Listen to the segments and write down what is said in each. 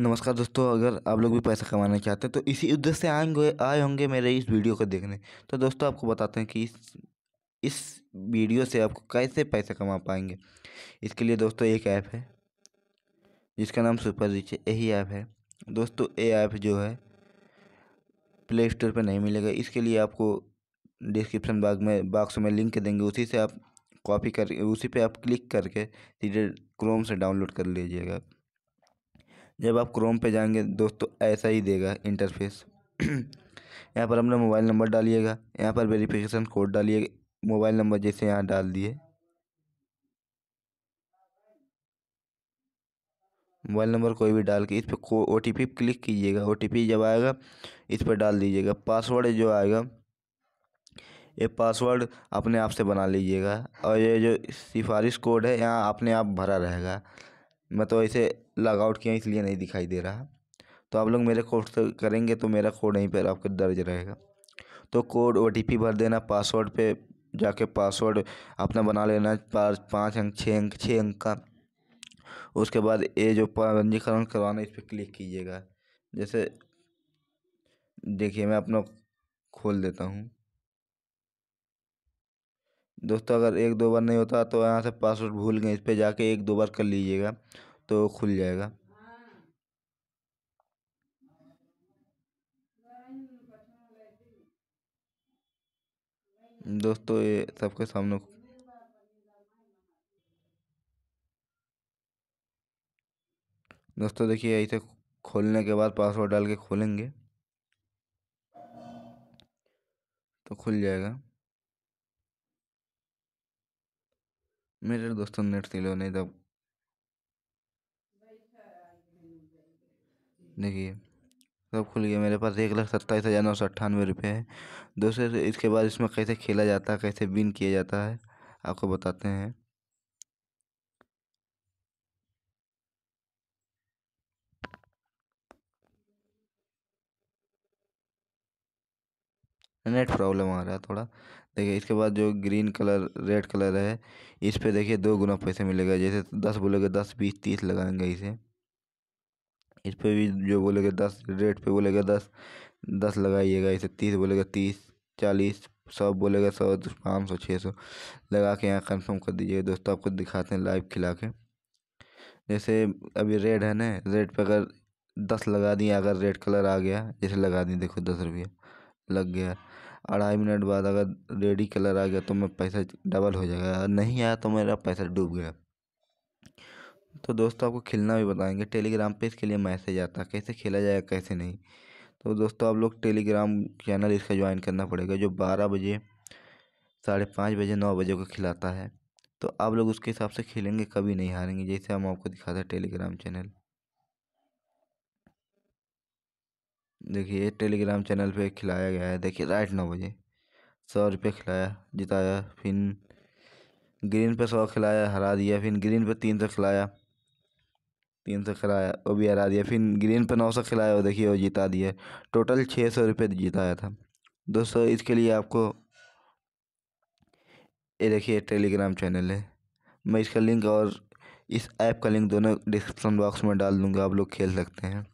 नमस्कार दोस्तों, अगर आप लोग भी पैसा कमाना चाहते हैं तो इसी उद्देश्य से आएँगे, आए होंगे मेरे इस वीडियो को देखने। तो दोस्तों, आपको बताते हैं कि इस इस वीडियो से आपको कैसे पैसा कमा पाएँगे। इसके लिए दोस्तों, एक ऐप है, जिसका नाम सुपर रिच है यही ऐप है। दोस्तों, ये ऐप जो है, प्ले स्टोर पर नहीं मिलेगा। इसके लिए आपको डिस्क्रिप्शन बाग में, बॉक्स में लिंक देंगे। उसी से आप कॉपी कर, उसी पे आप क्लिक करके सीधे क्रोम से डाउनलोड कर लीजिएगा। जब आप क्रोम पे जाएँगे, दोस्तों, ऐसा ही देगा इंटरफेस यहाँ पर अपना मोबाइल नंबर डालिएगा, यहाँ पर वेरिफिकेशन कोड डालिएगा मोबाइल नंबर जैसे यहाँ डाल दिए। मोबाइल नंबर कोई भी डाल के इस पर ओ टी पी क्लिक कीजिएगा। ओ टी पी जब आएगा, इस पर डाल दीजिएगा। पासवर्ड जो आएगा, ये पासवर्ड अपने आप से बना लीजिएगा। और ये जो सिफारिश कोड है, यहाँ अपने आप भरा रहेगा। मैं तो ऐसे लॉग आउट किया इसलिए नहीं दिखाई दे रहा। तो आप लोग मेरे कोड से करेंगे तो मेरा कोड यहीं पर आपका दर्ज रहेगा। तो कोड ओटीपी भर देना पासवर्ड पे जाके पासवर्ड अपना बना लेना, पाँच पाँच अंक, छः अंक छः अंक का। उसके बाद ये जो पंजीकरण करवाना इस पर क्लिक कीजिएगा। जैसे देखिए, मैं अपना खोल देता हूँ। दोस्तों, अगर एक दो बार नहीं होता तो यहाँ से पासवर्ड भूल गए, इस पर जाके एक दो बार कर लीजिएगा तो खुल जाएगा। दोस्तों, ये सबके सामने दोस्तों, देखिए ऐसे खोलने के बाद पासवर्ड डाल के खोलेंगे तो खुल जाएगा। मेरे दोस्तों नेट सिलो नहीं तब। देखिए, सब खुल गया मेरे पास एक लाख सत्ताईस हज़ार नौ सौ अट्ठानवे रुपये है। दूसरे इसके बाद इसमें कैसे खेला जाता है, कैसे बिन किया जाता है, आपको बताते हैं। नेट प्रॉब्लम आ रहा है थोड़ा। देखिए, इसके बाद जो ग्रीन कलर, रेड कलर है, इस पर देखिए दो गुना पैसे मिलेगा, जैसे दस बोलेगे दस, बीस, तीस लगाएँगे इसे। इस पर भी जो बोलेगा दस, रेड पे बोलेगा दस दस लगाइएगा इसे, तीस बोलेगा तीस, चालीस, सौ बोलेगा सौ, पाँच सौ, छः सौ, लगा के यहाँ कंफर्म कर दीजिएगा। दोस्तों, आपको दिखाते हैं लाइव खिला के। जैसे अभी रेड है ना, रेड पे अगर दस लगा दिए, अगर रेड कलर आ गया, जैसे लगा दी देखो दस रुपया लग गया। अढ़ाई मिनट बाद अगर रेडी कलर आ गया तो मैं पैसा डबल हो जाएगा। नहीं आया तो मेरा पैसा डूब गया। तो दोस्तों आपको खेलना भी बताएँगे। टेलीग्राम पे इसके लिए मैसेज आता है, कैसे खेला जाएगा, कैसे नहीं। तो दोस्तों आप लोग टेलीग्राम चैनल इसका ज्वाइन करना पड़ेगा, जो बारह बजे, साढ़े पाँच बजे, नौ बजे को खिलाता है। तो आप लोग उसके हिसाब से खेलेंगे, कभी नहीं हारेंगे, जैसे हम आपको दिखाते हैं टेलीग्राम चैनल देखिए टेलीग्राम चैनल पे खिलाया गया है। देखिए राइट नौ बजे। सौ रुपये खिलाया, जिताया, फिर ग्रीन पे सौ खिलाया, हरा दिया, फिर ग्रीन पे तीन सौ खिलाया। तीन सौ खिलाया, वो भी हरा दिया, फिर ग्रीन पे नौ सौ खिलाया, वो देखिए, वो जिता दिया। टोटल छः सौ रुपये जिताया था। दोस्तों इसके लिए आपको ये देखिए टेलीग्राम चैनल है। मैं इसका लिंक और इस ऐप का लिंक दोनों डिस्क्रिप्शन बॉक्स में डाल दूँगा, आप लोग खेल सकते हैं।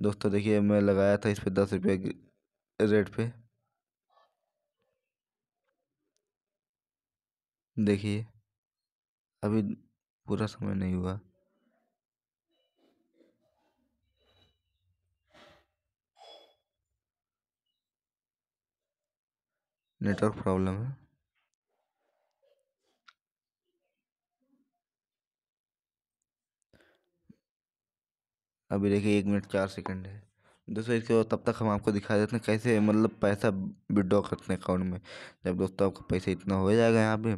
दोस्तों, देखिए, मैं लगाया था इस पर दस रुपये रेट पे। देखिए, अभी पूरा समय नहीं हुआ। नेटवर्क प्रॉब्लम है। अभी देखिए एक मिनट चार सेकंड है। दोस्तों इसके बाद तब तक हम आपको दिखा देते हैं कैसे मतलब पैसा विड्रॉ करते हैं अकाउंट में। जब दोस्तों आपका पैसा इतना हो जाएगा यहाँ पे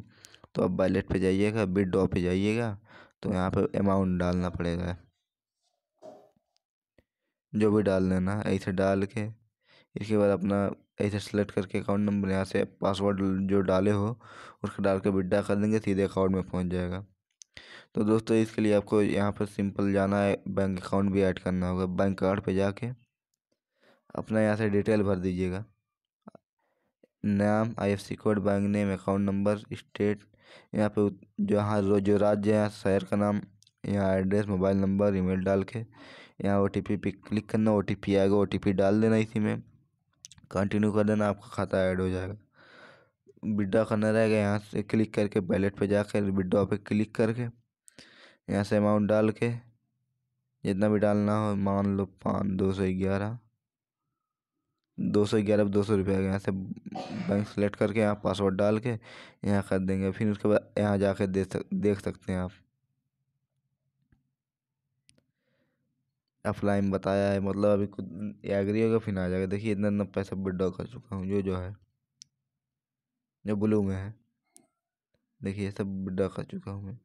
तो आप वॉलेट पे जाइएगा विड्रॉ पे जाइएगा तो यहाँ पे अमाउंट डालना पड़ेगा। जो भी डाल देना, ऐसे डाल के, इसके बाद अपना ऐसे सेलेक्ट करके अकाउंट नंबर यहाँ से पासवर्ड जो डाले हो, उसको डाल के विड्रा कर देंगे, सीधे अकाउंट में पहुँच जाएगा। तो दोस्तों, इसके लिए आपको यहाँ पर सिंपल जाना है, बैंक अकाउंट भी ऐड करना होगा, बैंक कार्ड पे जाके अपना यहाँ से डिटेल भर दीजिएगा। नाम IFC code, bank name, account number, state, यहाँ पे जहाँ जो राज्य है, शहर का नाम, यहाँ एड्रेस, मोबाइल नंबर, ईमेल डाल के यहाँ ओ टी पी पे क्लिक करना, ओ टी पी आएगा, ओ टी पी डाल देना इसी में, कंटिन्यू कर देना, आपका खाता ऐड हो जाएगा। विड्रा करना रहेगा यहाँ से क्लिक करके बैलेट पे जाकर विड्रॉ पे क्लिक करके, यहाँ से अमाउंट डाल के, जितना भी डालना हो, मान लो पाँच, दो सौ ग्यारह, दो सौ ग्यारह दो सौ रुपये यहाँ से बैंक सेलेक्ट करके यहाँ पासवर्ड डाल के यहाँ कर देंगे, फिर उसके बाद यहाँ जाकर देख सक, देख सकते हैं आप। अप्लाई में बताया है मतलब अभी कुछ एग्री होगा, फिर आ जाएगा। देखिए इतना इतना पैसा विड्रॉ कर चुका हूँ जो जो है। जो ब्लू में है। देखिए, सब विड्रॉ कर चुका हूँ मैं।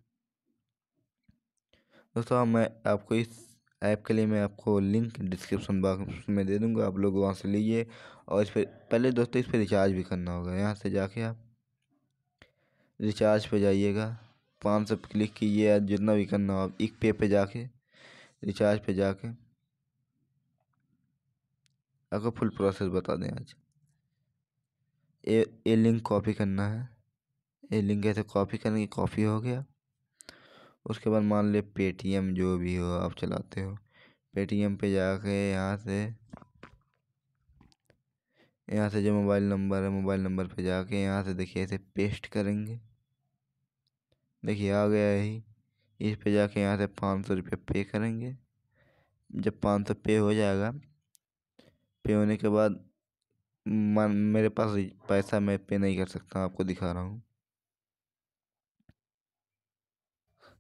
दोस्तों मैं आपको इस ऐप के लिए मैं आपको लिंक डिस्क्रिप्शन बॉक्स में दे दूँगा, आप लोग वहाँ से लीजिए। और इस पर पहले दोस्तों, इस पर रिचार्ज भी करना होगा। यहाँ से जाके आप रिचार्ज पे जाइएगा। पाँच सौ क्लिक कीजिए जितना भी करना हो आप एक पे पे जाके, रिचार्ज पे जाके, आपको फुल प्रोसेस बता दें आज। ये ये लिंक कॉपी करना है। ए लिंक ऐसे कॉपी करने की कॉपी हो गया। उसके बाद मान ले पेटीएम जो भी हो आप चलाते हो। पेटीएम पे जाके यहाँ से यहाँ से जो मोबाइल नंबर है मोबाइल नंबर पे जाके यहाँ से देखिए ऐसे पेस्ट करेंगे। देखिए आ गया यही। इस पे जाके यहाँ से पाँच सौ रुपये पे करेंगे। जब पाँच सौ पे हो जाएगा पे होने के बाद मन, मेरे पास पैसा मैं पे नहीं कर सकता, आपको दिखा रहा हूँ।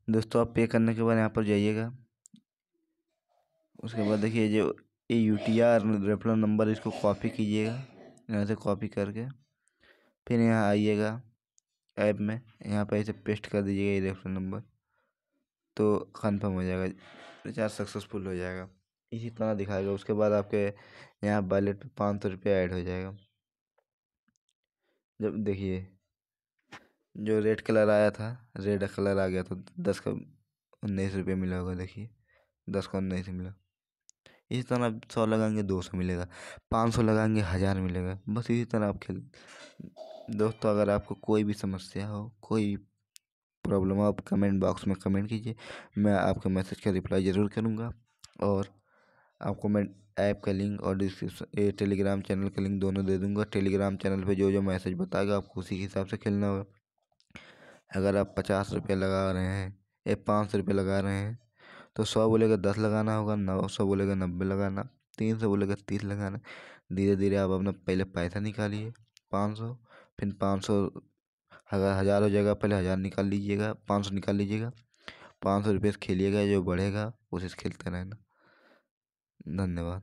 दोस्तों, आप पे करने के बाद यहाँ पर जाइएगा। उसके बाद देखिए जो, ये U T R referral number इसको कॉपी कीजिएगा, यहाँ से कॉपी करके। फिर यहाँ आइएगा ऐप में, यहाँ पर ऐसे पेस्ट कर दीजिएगा, ये रेफरल नंबर। तो कन्फर्म हो जाएगा, रिचार्ज सक्सेसफुल हो जाएगा। इसी तरह दिखाएगा, उसके बाद आपके यहाँ वॉलेट पे पाँच सौ रुपया ऐड हो जाएगा। जब देखिए, जो रेड कलर आया था, रेड कलर आ गया तो दस का उन्नीस रुपये मिला होगा, देखिए, दस का उन्नीस मिला। इसी तरह आप सौ लगाएँगे, दो सौ मिलेगा, पाँच सौ लगाएँगे, हज़ार मिलेगा, बस इसी तरह आप खेल, दोस्तों, अगर आपको कोई भी समस्या हो, कोई प्रॉब्लम हो, आप कमेंट बॉक्स में कमेंट कीजिए, मैं आपके मैसेज का रिप्लाई ज़रूर करूँगा और आपको मैं ऐप का लिंक और डिस्क्रिप्शन टेलीग्राम चैनल का लिंक दोनों दे दूँगा। टेलीग्राम चैनल पे जो जो मैसेज बताएगा आपको उसी के हिसाब से खेलना होगा। अगर आप पचास रुपये लगा रहे हैं या पाँच सौ रुपये लगा रहे हैं तो सौ बोलेगा दस लगाना होगा, नौ सौ बोलेगा नब्बे लगाना, तीन सौ बोलेगा तीस लगाना। धीरे धीरे आप अपना पहले पैसा निकालिए, पाँच सौ, फिर पाँच सौ अगर हज़ार हो जाएगा, पहले हज़ार निकाल लीजिएगा, पाँच सौ निकाल लीजिएगा, पाँच सौ रुपये से खेलिएगा जो बढ़ेगा, उसी खेलते रहना। धन्यवाद